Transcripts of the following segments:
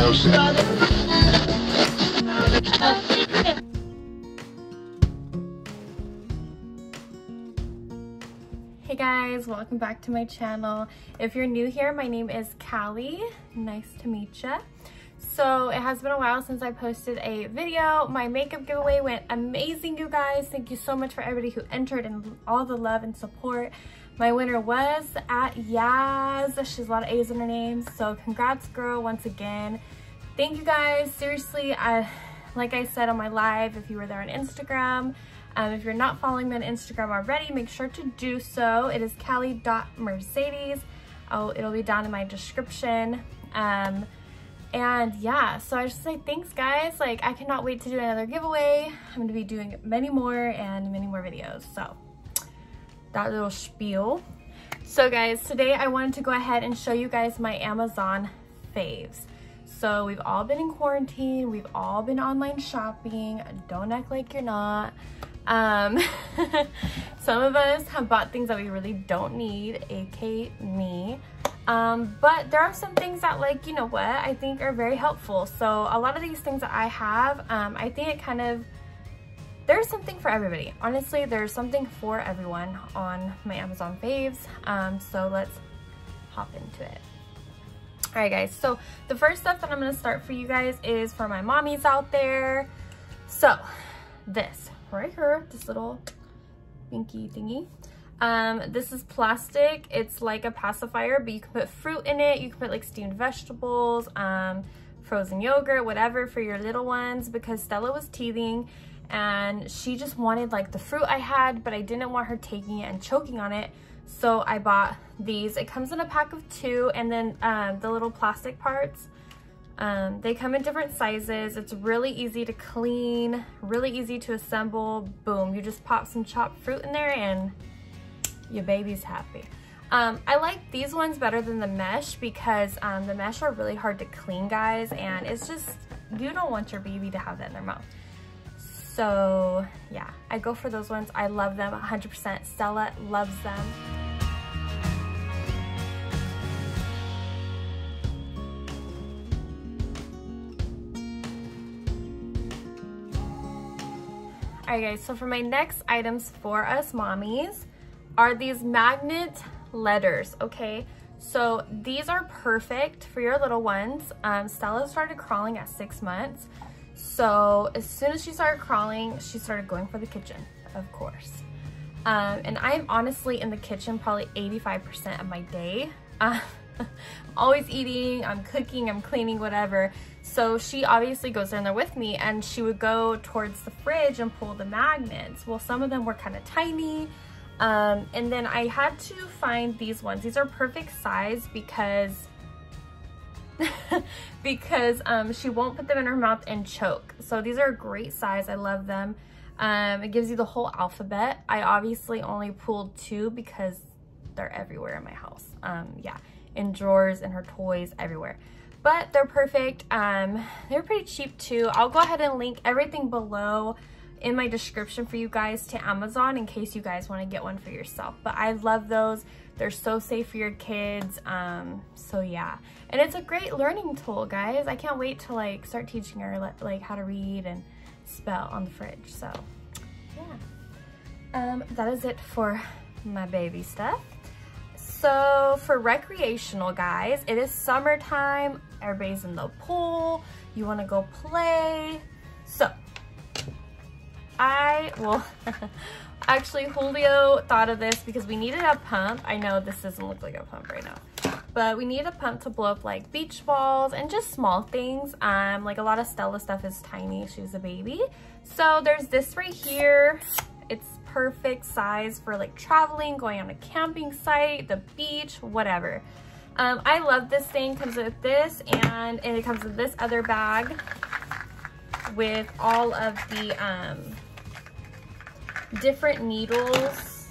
Hey guys, welcome back to my channel. If you're new here, my name is Kali. Nice to meet you. So it has been a while since I posted a video. My makeup giveaway went amazing, you guys. Thank you so much for everybody who entered and all the love and support. My winner was at Yaz. She has a lot of A's in her name. So congrats, girl, once again. Thank you guys. Seriously, I, like I said on my live, if you were there on Instagram, um, if you're not following me on Instagram already, make sure to do so. It is Kali.Mercedes. Oh, it'll be down in my description. Um, and yeah, so I just say thanks guys. Like I cannot wait to do another giveaway. I'm gonna be doing many more and many more videos. So that little spiel. So guys, today I wanted to go ahead and show you guys my Amazon faves. So we've all been in quarantine. We've all been online shopping. Don't act like you're not. Um, some of us have bought things that we really don't need, aka me. Um, but there are some things that like, you know what, I think are very helpful. So a lot of these things that I have, um, I think it kind of, there's something for everybody. Honestly, there's something for everyone on my Amazon faves. Um, so let's hop into it. All right, guys. So the first stuff that I'm to start for you guys is for my mommies out there. So this right here, this little pinky thingy. Um, this is plastic. It's like a pacifier, but you can put fruit in it. You can put like steamed vegetables, um, frozen yogurt, whatever for your little ones because Stella was teething and she just wanted like the fruit I had, but I didn't want her taking it and choking on it. So I bought these. It comes in a pack of two and then um, the little plastic parts. Um, they come in different sizes. It's really easy to clean, really easy to assemble. Boom, you just pop some chopped fruit in there and your baby's happy. Um, I like these ones better than the mesh because um, the mesh are really hard to clean, guys, and it's just, you don't want your baby to have that in their mouth. So yeah, I go for those ones. I love them 100%. Stella loves them. Alright guys, so for my next items for us mommies, are these magnet letters, okay? So these are perfect for your little ones. Um, Stella started crawling at six months. So as soon as she started crawling, she started going for the kitchen, of course. Um, and I'm honestly in the kitchen probably 85% of my day. Uh, I'm always eating, I'm cooking, I'm cleaning, whatever. So she obviously goes in there with me and she would go towards the fridge and pull the magnets. Well, some of them were kind of tiny, um, and then I had to find these ones. These are perfect size because because um, she won't put them in her mouth and choke. So these are a great size. I love them. Um, it gives you the whole alphabet. I obviously only pulled two because they're everywhere in my house. Um, yeah, in drawers, in her toys, everywhere. But they're perfect. Um, they're pretty cheap too. I'll go ahead and link everything below in my description for you guys to Amazon in case you guys want to get one for yourself. But I love those. They're so safe for your kids. Um, so yeah. And it's a great learning tool, guys. I can't wait to like start teaching her like how to read and spell on the fridge. So yeah. Um, that is it for my baby stuff. So for recreational guys, it is summertime. Everybody's in the pool. You want to go play. So I, well, actually Julio thought of this because we needed a pump. I know this doesn't look like a pump right now, but we need a pump to blow up like beach balls and just small things. Um, like a lot of Stella stuff is tiny. She's a baby. So there's this right here. It's perfect size for like traveling, going on a camping site, the beach, whatever. Um, I love this thing. comes with this and, and it comes with this other bag with all of the um, different needles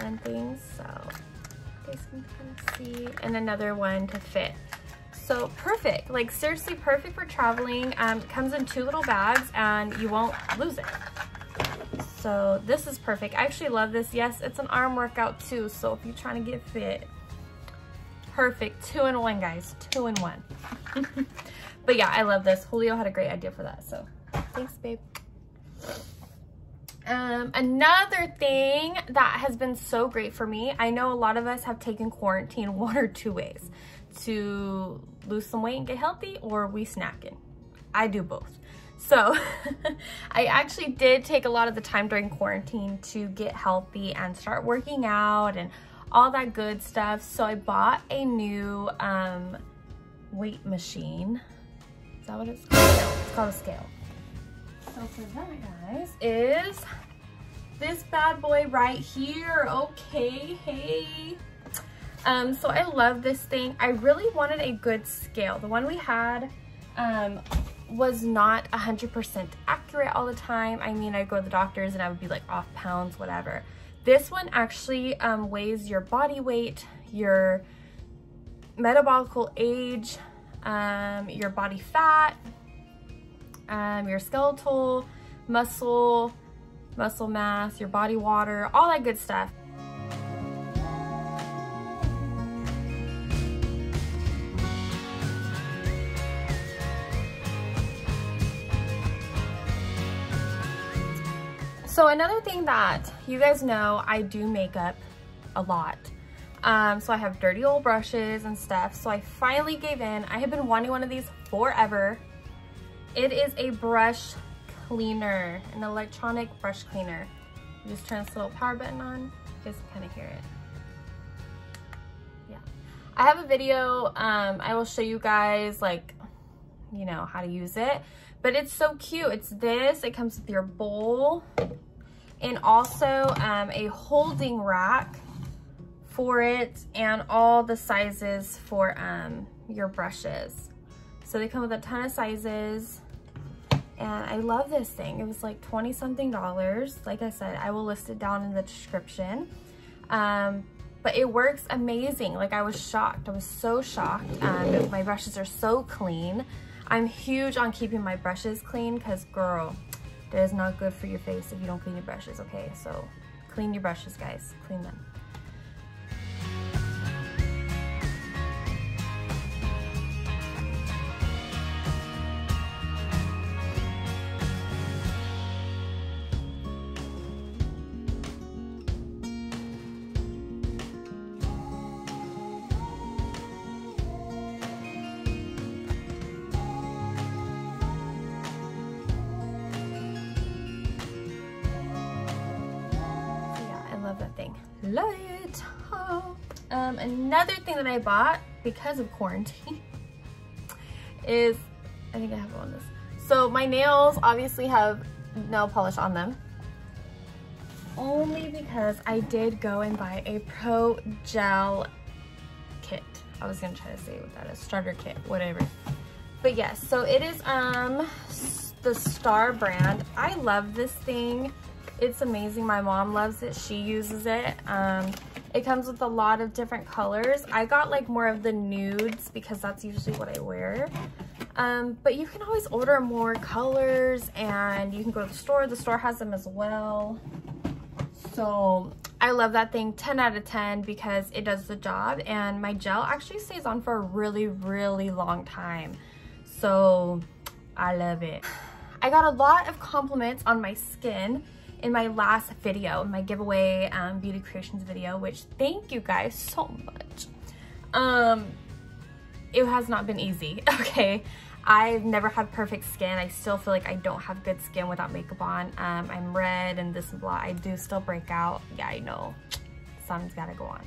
and things. So you guys can kind of see. And another one to fit. So perfect, like seriously perfect for traveling. Um, comes in two little bags and you won't lose it. So this is perfect. I actually love this. Yes, it's an arm workout too. So if you're trying to get fit, perfect. Two in one, guys. Two in one. but yeah, I love this. Julio had a great idea for that. So thanks, babe. Um, another thing that has been so great for me, I know a lot of us have taken quarantine one or two ways to lose some weight and get healthy or we snacking. I do both. So I actually did take a lot of the time during quarantine to get healthy and start working out and all that good stuff. So I bought a new um, weight machine. Is that what it's called? It's called a scale. So for that, guys, is this bad boy right here. Okay, hey. Um, so I love this thing. I really wanted a good scale. The one we had um, was not 100% accurate all the time. I mean, I'd go to the doctors and I would be like off pounds, whatever. This one actually um, weighs your body weight, your metabolical age, um, your body fat, um, your skeletal muscle, muscle mass, your body water, all that good stuff. So another thing that you guys know, I do makeup a lot. Um, so I have dirty old brushes and stuff. So I finally gave in. I have been wanting one of these forever. It is a brush cleaner, an electronic brush cleaner. You just turn this little power button on, guys kind of hear it. Yeah. I have a video, um, I will show you guys like, you know, how to use it. But it's so cute. It's this, it comes with your bowl and also um, a holding rack for it and all the sizes for um, your brushes. So they come with a ton of sizes and I love this thing. It was like 20 something dollars. Like I said, I will list it down in the description. Um, but it works amazing. Like I was shocked. I was so shocked. Um, my brushes are so clean. I'm huge on keeping my brushes clean because girl, that is not good for your face if you don't clean your brushes, okay? So clean your brushes, guys. Clean them. Love it. Um, another thing that I bought because of quarantine is, I think I have on this. So my nails obviously have nail polish on them. Only because I did go and buy a Pro Gel kit. I was gonna try to say what that is, starter kit, whatever. But yes, so it is um the Star brand. I love this thing. It's amazing. My mom loves it. She uses it. Um, it comes with a lot of different colors. I got like more of the nudes because that's usually what I wear. Um, but you can always order more colors and you can go to the store. The store has them as well. So I love that thing 10 out of 10 because it does the job and my gel actually stays on for a really, really long time. So I love it. I got a lot of compliments on my skin in my last video, my giveaway um, beauty creations video, which thank you guys so much. Um, it has not been easy, okay? I've never had perfect skin. I still feel like I don't have good skin without makeup on. Um, I'm red and this and blah. I do still break out. Yeah, I know. Sun's gotta go on.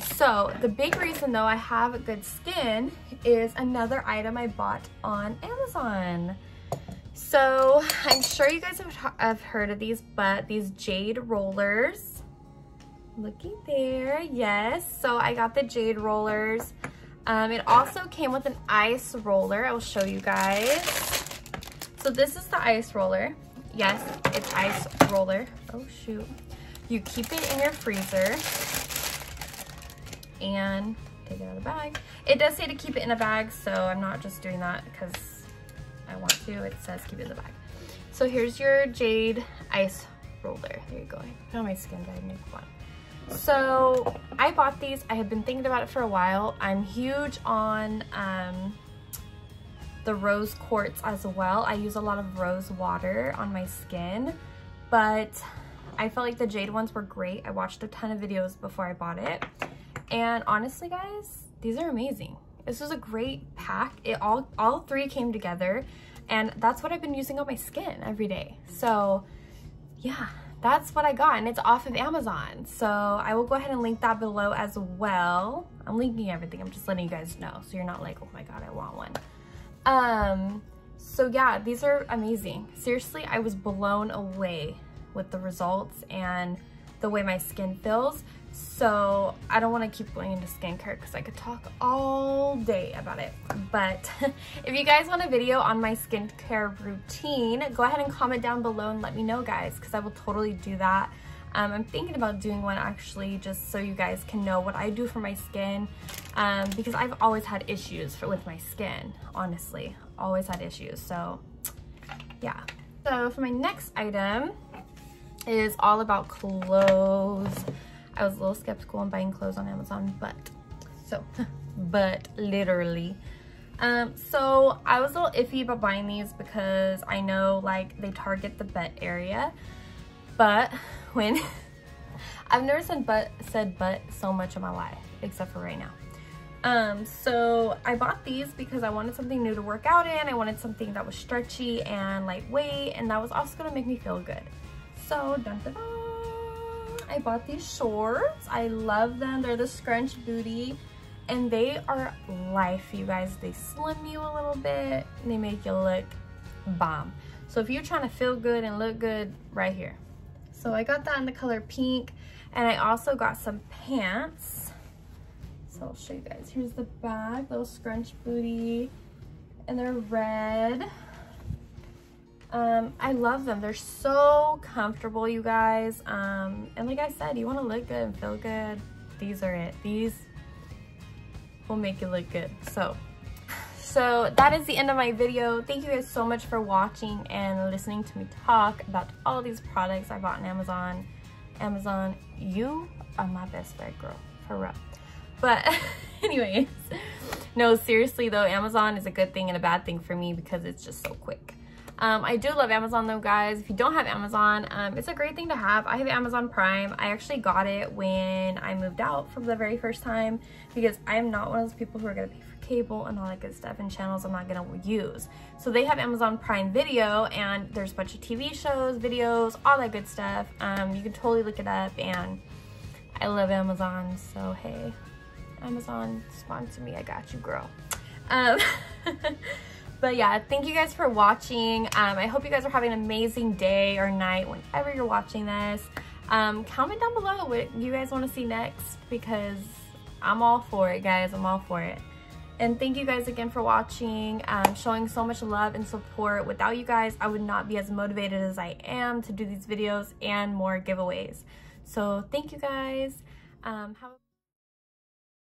So the big reason though I have good skin is another item I bought on Amazon. So I'm sure you guys have, have heard of these, but these jade rollers, looky there, yes. So I got the jade rollers. Um, it also came with an ice roller. I will show you guys. So this is the ice roller. Yes, it's ice roller. Oh shoot. You keep it in your freezer and take it out of the bag. It does say to keep it in a bag, so I'm not just doing that because I want to. It says keep it in the bag. So here's your Jade Ice Roller. There you go. I my skin dyed make one. So I bought these. I have been thinking about it for a while. I'm huge on um, the rose quartz as well. I use a lot of rose water on my skin, but I felt like the jade ones were great. I watched a ton of videos before I bought it. And honestly, guys, these are amazing. This was a great pack. It all, all three came together and that's what I've been using on my skin every day. So yeah, that's what I got and it's off of Amazon. So I will go ahead and link that below as well. I'm linking everything. I'm just letting you guys know. So you're not like, oh my God, I want one. Um, so yeah, these are amazing. Seriously, I was blown away with the results and the way my skin feels. So I don't want to keep going into skincare because I could talk all day about it. But if you guys want a video on my skincare routine, go ahead and comment down below and let me know guys because I will totally do that. Um, I'm thinking about doing one actually just so you guys can know what I do for my skin um, because I've always had issues for, with my skin, honestly. Always had issues, so yeah. So for my next item is all about clothes. I was a little skeptical on buying clothes on Amazon, but so, but literally. Um, so I was a little iffy about buying these because I know like they target the butt area, but when I've never said butt said butt so much in my life, except for right now. Um, so I bought these because I wanted something new to work out in. I wanted something that was stretchy and lightweight, and that was also gonna make me feel good. So dun, dun, dun. I bought these shorts. I love them. They're the scrunch booty and they are life, you guys. They slim you a little bit. they make you look bomb. So if you're trying to feel good and look good, right here. So I got that in the color pink and I also got some pants. So I'll show you guys. Here's the bag, little scrunch booty and they're red. Um, I love them. They're so comfortable, you guys. Um, and like I said, you want to look good and feel good. These are it. These will make you look good. So, so that is the end of my video. Thank you guys so much for watching and listening to me talk about all these products I bought on Amazon. Amazon, you are my best friend, girl, for real. But anyways, no, seriously though, Amazon is a good thing and a bad thing for me because it's just so quick. Um, I do love Amazon though, guys. If you don't have Amazon, um, it's a great thing to have. I have Amazon Prime. I actually got it when I moved out for the very first time because I am not one of those people who are going to pay for cable and all that good stuff and channels I'm not going to use. So they have Amazon Prime Video and there's a bunch of TV shows, videos, all that good stuff. Um, you can totally look it up and I love Amazon. So hey, Amazon, sponsor me. I got you, girl. But yeah, thank you guys for watching. Um, I hope you guys are having an amazing day or night whenever you're watching this. Um, comment down below what you guys want to see next because I'm all for it, guys. I'm all for it. And thank you guys again for watching, um, showing so much love and support. Without you guys, I would not be as motivated as I am to do these videos and more giveaways. So thank you guys. Um,